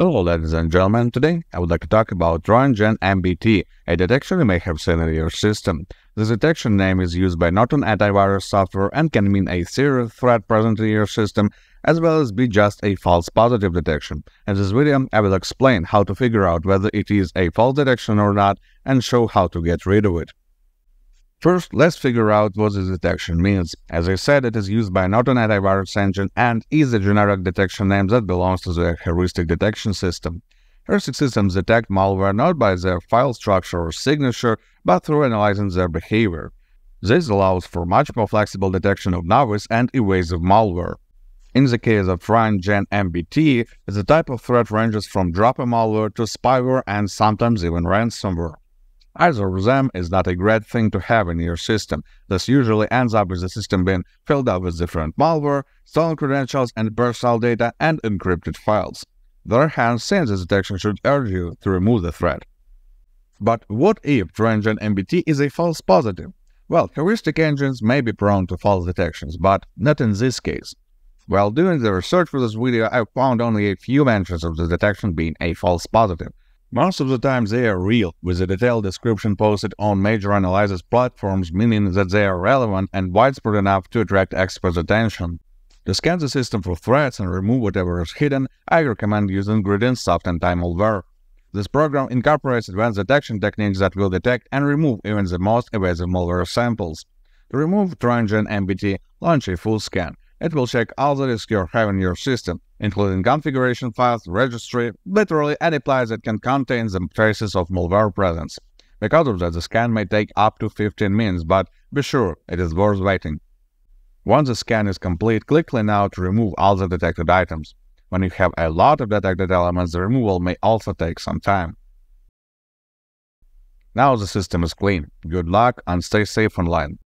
Hello ladies and gentlemen, today I would like to talk about Trojan.Gen.MBT, a detection you may have seen in your system. This detection name is used by Norton antivirus software and can mean a serious threat present in your system as well as be just a false positive detection. In this video, I will explain how to figure out whether it is a false detection or not and show how to get rid of it. First, let's figure out what this detection means. As I said, it is used by Norton antivirus engine and is a generic detection name that belongs to the heuristic detection system. Heuristic systems detect malware not by their file structure or signature, but through analyzing their behavior. This allows for much more flexible detection of novice and evasive malware. In the case of Trojan.Gen.MBT, the type of threat ranges from dropper malware to spyware and sometimes even ransomware. Either of them is not a great thing to have in your system. This usually ends up with the system being filled up with different malware, stolen credentials and personal data, and encrypted files. The other hand, since detection should urge you to remove the threat. But what if Trojan.Gen.MBT is a false positive? Well, heuristic engines may be prone to false detections, but not in this case. While doing the research for this video, I found only a few mentions of the detection being a false positive. Most of the time they are real, with a detailed description posted on major analysis platforms, meaning that they are relevant and widespread enough to attract experts' attention. To scan the system for threats and remove whatever is hidden, I recommend using Gridinsoft Anti-Malware. This program incorporates advanced detection techniques that will detect and remove even the most evasive malware samples. To remove Trojan.Gen.MBT, launch a full scan. It will check all the disks you have in your system, including configuration files, registry, literally any place that can contain the traces of malware presence. Because of that, the scan may take up to 15 minutes, but be sure it is worth waiting. Once the scan is complete, click Clean to remove all the detected items. When you have a lot of detected elements, the removal may also take some time. Now the system is clean. Good luck and stay safe online.